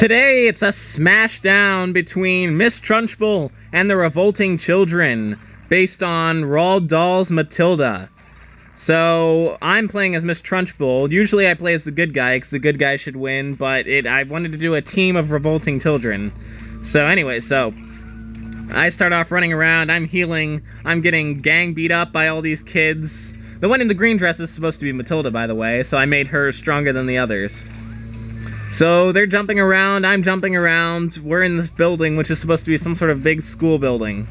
Today, it's a smashdown between Miss Trunchbull and the Revolting Children, based on Roald Dahl's Matilda. So, I'm playing as Miss Trunchbull. Usually I play as the good guy, because the good guy should win, but it I wanted to do a team of Revolting Children. So anyway, so... I start off running around, I'm healing, I'm getting gang beat up by all these kids. The one in the green dress is supposed to be Matilda, by the way, so I made her stronger than the others. So they're jumping around, I'm jumping around, we're in this building, which is supposed to be some sort of big school building.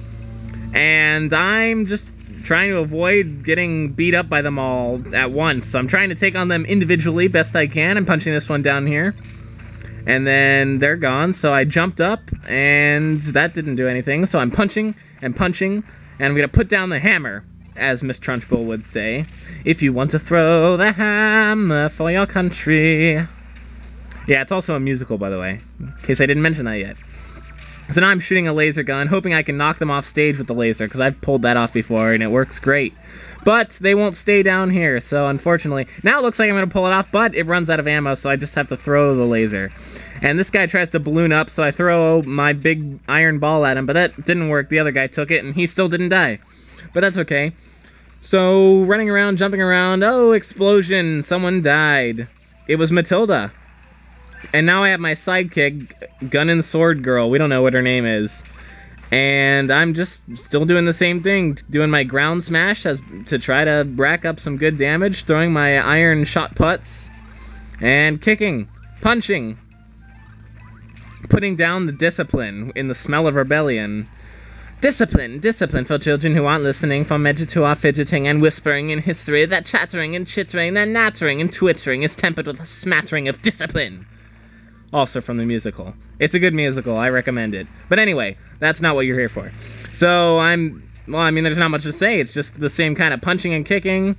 And I'm just trying to avoid getting beat up by them all at once. So I'm trying to take on them individually best I can. I'm punching this one down here. And then they're gone, so I jumped up, and that didn't do anything. So I'm punching and punching, and I'm gonna put down the hammer, as Miss Trunchbull would say. If you want to throw the hammer for your country. Yeah, it's also a musical, by the way, in case I didn't mention that yet. So now I'm shooting a laser gun, hoping I can knock them off stage with the laser, because I've pulled that off before, and it works great. But they won't stay down here, so unfortunately... Now it looks like I'm going to pull it off, but it runs out of ammo, so I just have to throw the laser. And this guy tries to balloon up, so I throw my big iron ball at him, but that didn't work. The other guy took it, and he still didn't die. But that's okay. So, running around, jumping around, oh, explosion, someone died. It was Matilda. And now I have my sidekick, Gun and Sword Girl. We don't know what her name is. And I'm just still doing the same thing, doing my ground smash as to try to rack up some good damage, throwing my iron shot puts, and kicking, punching, putting down the discipline in the smell of rebellion. Discipline, discipline for children who aren't listening, for edge to our fidgeting and whispering in history, that chattering and chittering, that nattering and twittering is tempered with a smattering of discipline also from the musical. It's a good musical. I recommend it. But anyway, that's not what you're here for. So I'm, well, I mean, there's not much to say. It's just the same kind of punching and kicking.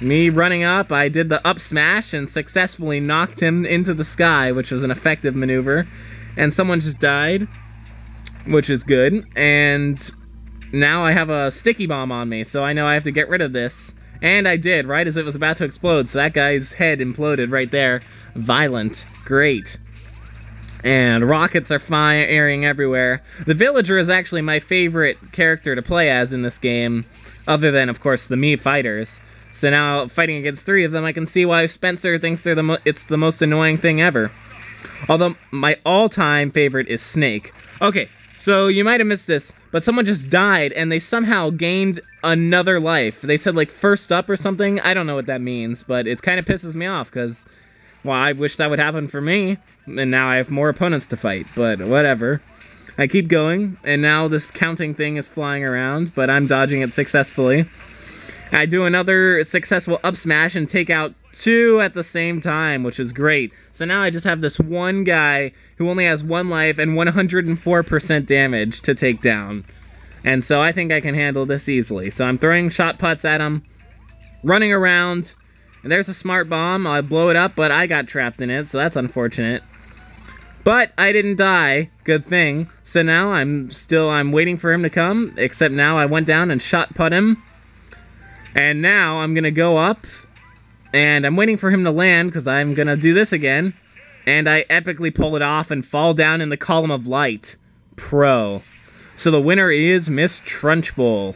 Me running up, I did the up smash and successfully knocked him into the sky, which was an effective maneuver. And someone just died, which is good. And now I have a sticky bomb on me, so I know I have to get rid of this. And I did, right as it was about to explode, so that guy's head imploded right there. Violent. Great and rockets are firing everywhere. The villager is actually my favorite character to play as in this game, other than, of course, the Mii fighters. So now, fighting against three of them, I can see why Spencer thinks they're the it's the most annoying thing ever. Although, my all-time favorite is Snake. Okay, so you might have missed this, but someone just died, and they somehow gained another life. They said, like, first up or something? I don't know what that means, but it kind of pisses me off, because well, I wish that would happen for me, and now I have more opponents to fight, but whatever. I keep going, and now this counting thing is flying around, but I'm dodging it successfully. I do another successful up smash and take out two at the same time, which is great. So now I just have this one guy who only has one life and 104% damage to take down. And so I think I can handle this easily. So I'm throwing shot puts at him, running around, and there's a smart bomb. I blow it up, but I got trapped in it, so that's unfortunate. But I didn't die. Good thing. So now I'm still, I'm waiting for him to come, except now I went down and shot put him. And now I'm going to go up, and I'm waiting for him to land, because I'm going to do this again. And I epically pull it off and fall down in the column of light. Pro. So the winner is Miss Trunchbull.